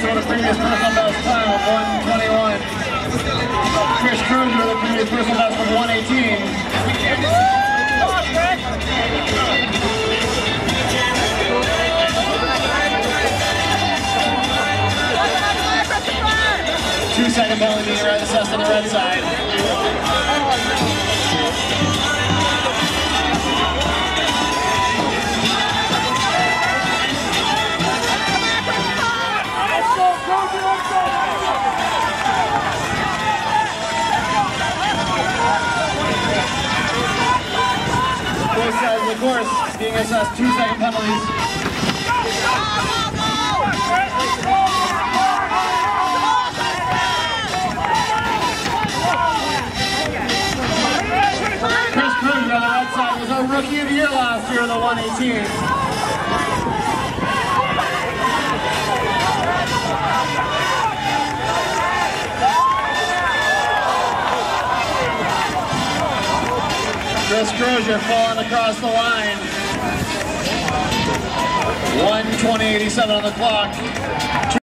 Johnston with a previous personal best time of 121. Chris Crozier a previous personal best of 118. Two second penalty being assessed on the red side. The course being assessed two second penalties. Chris Crozier on the right side was our rookie of the year last year in the 118. Chris Crozier falling across the line. 120.87 on the clock.